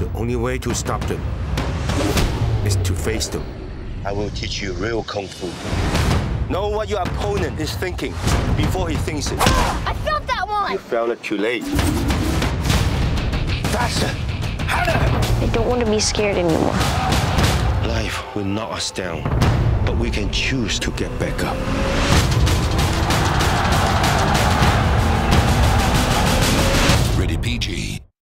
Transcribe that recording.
The only way to stop them is to face them. I will teach you real kung fu. Know what your opponent is thinking before he thinks it. I felt that one! You felt it too late. Faster! harder. I don't want to be scared anymore. Life will knock us down, but we can choose to get back up. Rated PG.